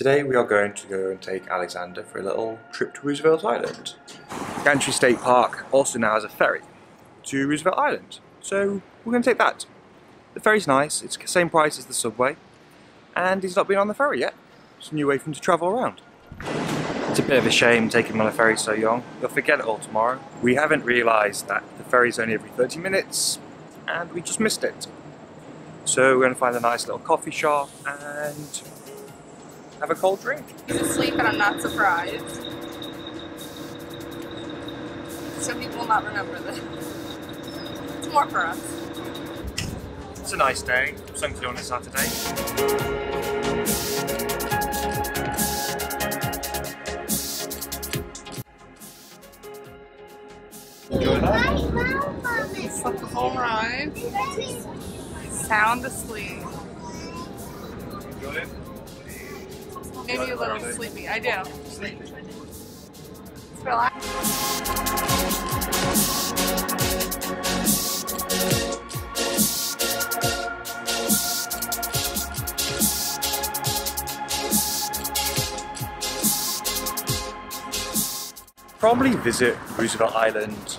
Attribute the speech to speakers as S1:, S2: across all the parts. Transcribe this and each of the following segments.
S1: Today we are going to go and take Alexander for a little trip to Roosevelt Island. Gantry State Park also now has a ferry to Roosevelt Island, so we're going to take that. The ferry's nice, it's the same price as the subway, and he's not been on the ferry yet. It's a new way for him to travel around. It's a bit of a shame taking him on a ferry so young. He'll forget it all tomorrow. We haven't realised that the ferry's only every 30 minutes, and we just missed it. So we're going to find a nice little coffee shop and have a cold drink.
S2: He's asleep and I'm not surprised. So people will not remember this. It's more for us.
S1: It's a nice day, something to do on a Saturday. Enjoy that.
S2: Slept the whole ride. Sound asleep. Maybe a little sleepy. I do.
S1: Sleepy. Probably visit Roosevelt Island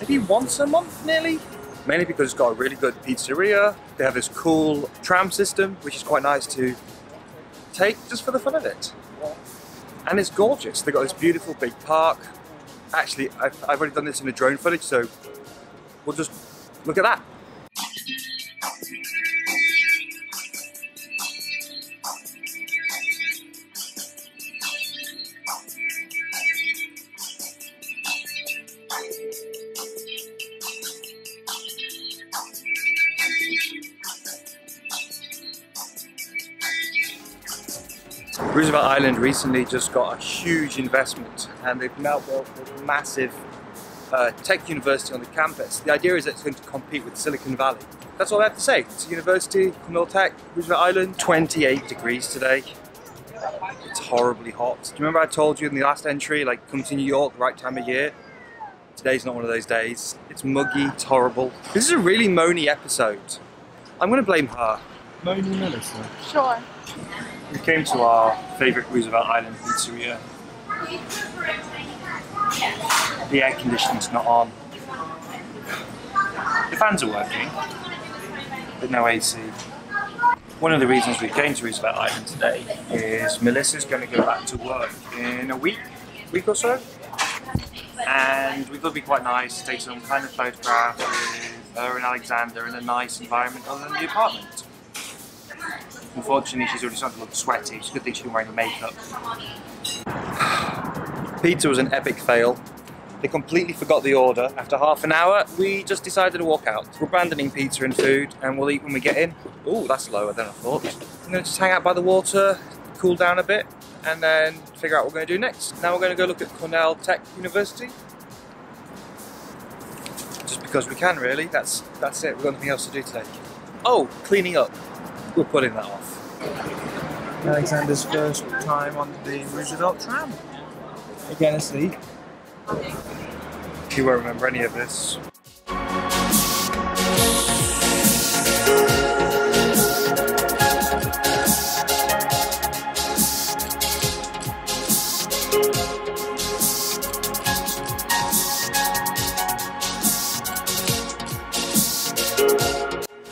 S1: maybe once a month nearly. Mainly because it's got a really good pizzeria. They have this cool tram system, which is quite nice to take just for the fun of it. And it's gorgeous. They've got this beautiful big park. Actually, I've, I've already done this in a drone footage, so we'll just look at that. Roosevelt Island recently just got a huge investment and they've now built a massive uh, tech university on the campus. The idea is that it's going to compete with Silicon Valley. That's all I have to say. It's a university, Cornell Tech, Roosevelt Island, 28 degrees today. It's horribly hot. Do you remember I told you in the last entry, like come to New York, right time of year? Today's not one of those days. It's muggy, it's horrible. This is a really moany episode. I'm going to blame her. Moany Melissa.
S2: Sure.
S1: We came to our favourite Roosevelt Island pizzeria. The air conditioning's not on. The fans are working, but no AC. One of the reasons we came to Roosevelt Island today is Melissa's going to go back to work in a week, week or so. And we thought it'd be quite nice to take some kind of photograph with her and Alexander in a nice environment other than the apartment. Unfortunately, she's already starting to look sweaty. It's a good thing she's been wearing makeup. Pizza was an epic fail. They completely forgot the order. After half an hour, we just decided to walk out. We're abandoning pizza and food, and we'll eat when we get in. Oh, that's lower than I thought. I'm to just hang out by the water, cool down a bit, and then figure out what we're going to do next. Now we're going to go look at Cornell Tech University. Just because we can, really. That's that's it. We've got nothing else to do today. Oh, cleaning up. We're putting that off. Alexander's first time on the Roosevelt tram. Again asleep. He won't remember any of this.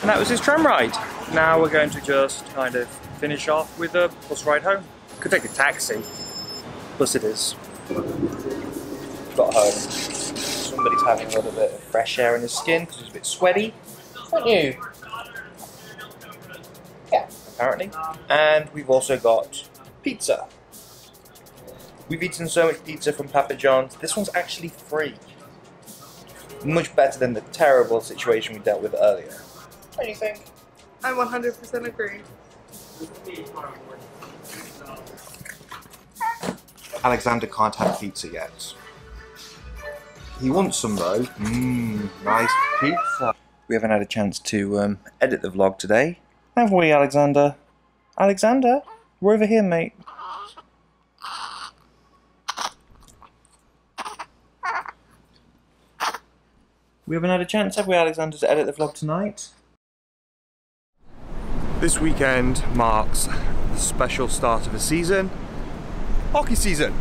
S1: And that was his tram ride. Now we're going to just kind of finish off with a bus ride home. Could take a taxi. Bus it is. Got home. Somebody's having a little bit of fresh air in his skin because he's a bit sweaty. Aren't you? Yeah, apparently. And we've also got pizza. We've eaten so much pizza from Papa John's. This one's actually free. Much better than the terrible situation we dealt with earlier. What do you think?
S2: I 100% agree.
S1: Alexander can't have pizza yet. He wants some though. Mmm, nice pizza. We haven't had a chance to um, edit the vlog today, have we, Alexander? Alexander, we're over here, mate. We haven't had a chance, have we, Alexander, to edit the vlog tonight? This weekend marks the special start of the season, hockey season.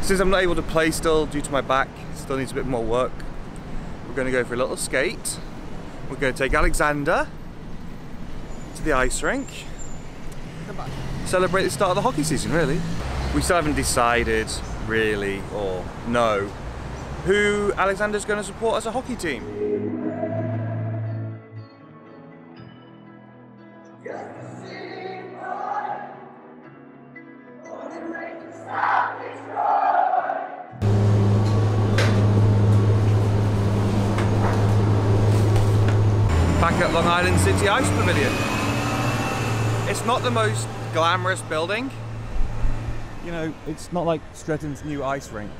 S1: Since I'm not able to play still due to my back, still needs a bit more work, we're going to go for a little skate. We're going to take Alexander to the ice rink. Celebrate the start of the hockey season, really. We still haven't decided, really, or no, who Alexander's going to support as a hockey team. At Long Island City Ice Pavilion. It's not the most glamorous building. You know, it's not like Stretton's new ice rink.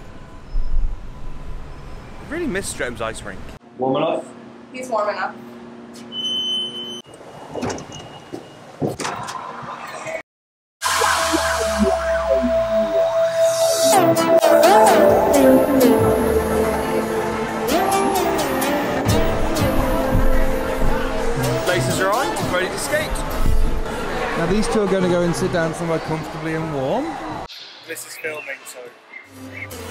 S1: I really miss Stretton's ice rink. Warm enough?
S2: He's warm enough.
S3: These two are going to go and sit down somewhere comfortably and warm.
S1: This is filming, so.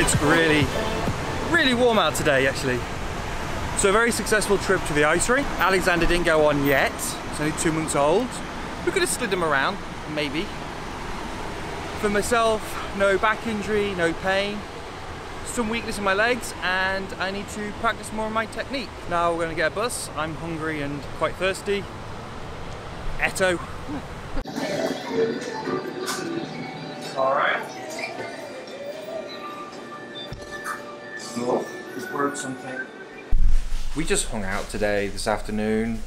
S1: It's really, really warm out today actually. So a very successful trip to the ice rink. Alexander didn't go on yet. He's only two months old. We could have slid him around, maybe. For myself, no back injury, no pain. Some weakness in my legs and I need to practice more of my technique. Now we're gonna get a bus. I'm hungry and quite thirsty. Eto. All right. Something. We just hung out today, this afternoon.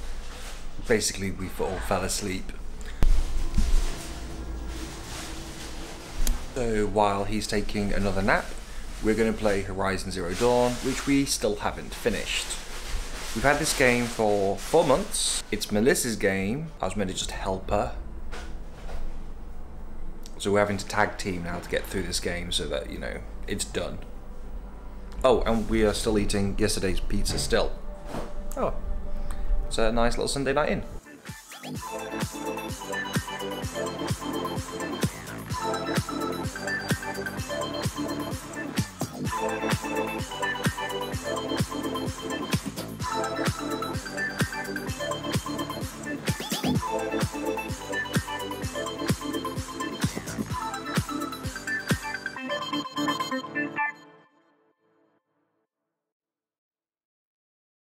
S1: Basically, we all fell asleep. So while he's taking another nap, we're going to play Horizon Zero Dawn, which we still haven't finished. We've had this game for four months. It's Melissa's game. I was meant to just help her. So we're having to tag team now to get through this game so that, you know, it's done. Oh, and we are still eating yesterday's pizza still. Oh, it's a nice little Sunday night in.